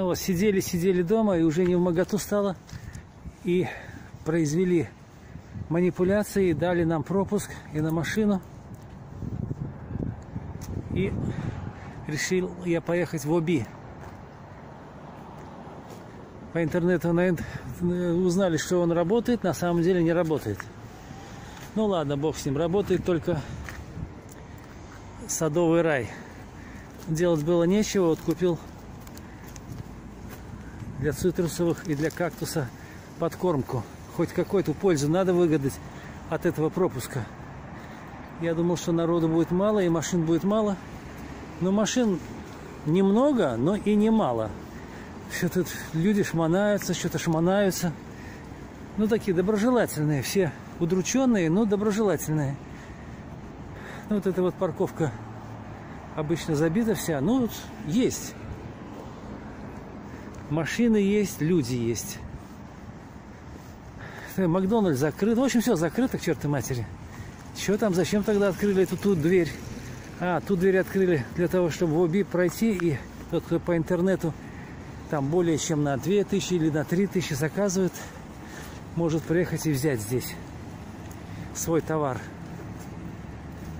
Ну вот, сидели, сидели дома, и уже не в моготу стало. И произвели манипуляции, дали нам пропуск и на машину. И решил я поехать в ОБИ. По интернету на, узнали, что он работает, на самом деле не работает. Ну ладно, бог с ним, работает только садовый рай. Делать было нечего, вот купил для цитрусовых и для кактуса подкормку. Хоть какую-то пользу надо выгадать от этого пропуска. Я думал, что народу будет мало и машин будет мало. Но машин немного, но и немало. Все тут люди шмонаются, что-то шмонаются. Ну, такие доброжелательные, все удрученные, но доброжелательные. Ну, вот эта вот парковка обычно забита вся. Ну, вот есть. Машины есть, люди есть. Э, Макдональдс закрыт. В общем, все закрыто к чертой матери. Что там, зачем тогда открыли эту тут дверь? А, тут дверь открыли для того, чтобы в ОБИ пройти. И тот, кто по интернету там более чем на 2000 или на 3000 заказывает, может приехать и взять здесь свой товар.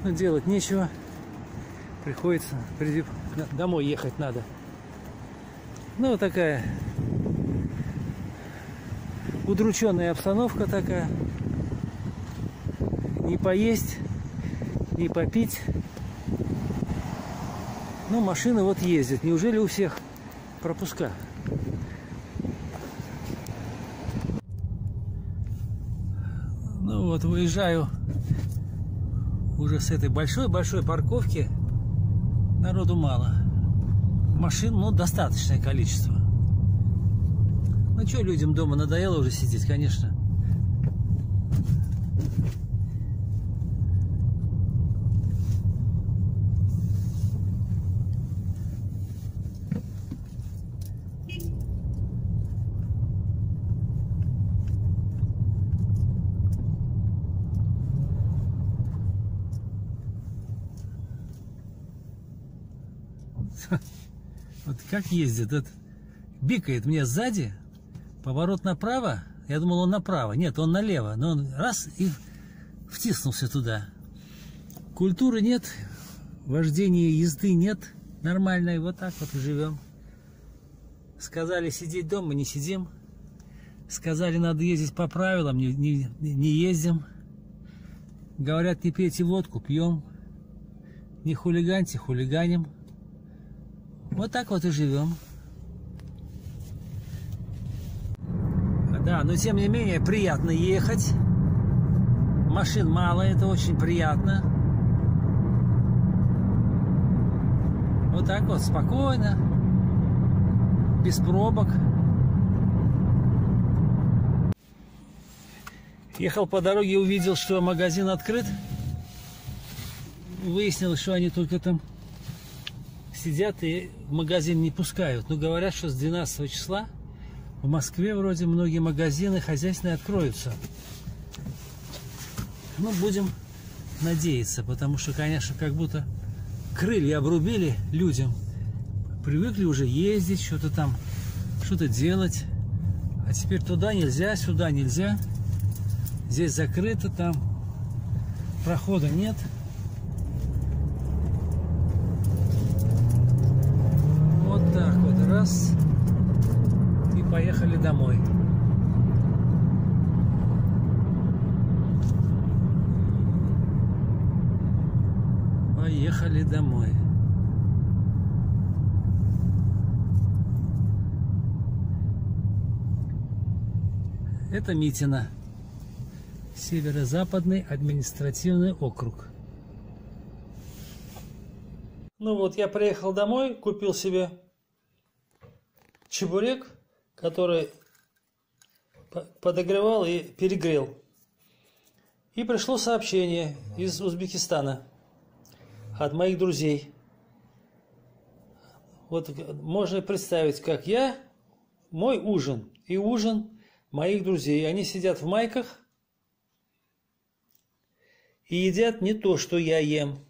Но делать нечего. Приходится домой ехать надо. Ну, такая удрученная обстановка такая. Не поесть, не попить. Ну, машины вот ездят. Неужели у всех пропуска? Ну вот, выезжаю уже с этой большой-большой парковки. Народу мало. Машин, ну, достаточное количество. Ну что, людям дома надоело уже сидеть, конечно. Вот как ездит этот бикает мне сзади, Поворот направо? Я думал, он направо. Нет, он налево. Но он раз и втиснулся туда. Культуры нет, вождения езды нет нормальной. Вот так вот живем. Сказали сидеть дома, не сидим. Сказали, надо ездить по правилам, не, не, не ездим. Говорят, не пейте водку, пьем. Не хулиганьте, хулиганим. Вот так вот и живем. Да, но тем не менее приятно ехать. Машин мало, это очень приятно. Вот так вот, спокойно, без пробок. Ехал по дороге, увидел, что магазин открыт. Выяснилось, что они только там сидят и в магазин не пускают. Но говорят, что с 12 числа в Москве вроде многие магазины хозяйственные откроются. Ну, будем надеяться, потому что, конечно, как будто крылья обрубили людям. Привыкли уже ездить, что-то там, что-то делать. А теперь туда нельзя, сюда нельзя. Здесь закрыто, там прохода нет. Вот раз поехали домой. Поехали домой. Это Митина. Северо-западный административный округ. Ну вот, я приехал домой, купил себе чебурек который подогревал и перегрел. И пришло сообщение из Узбекистана от моих друзей. Вот можно представить, как я, мой ужин и ужин моих друзей. Они сидят в майках и едят не то, что я ем.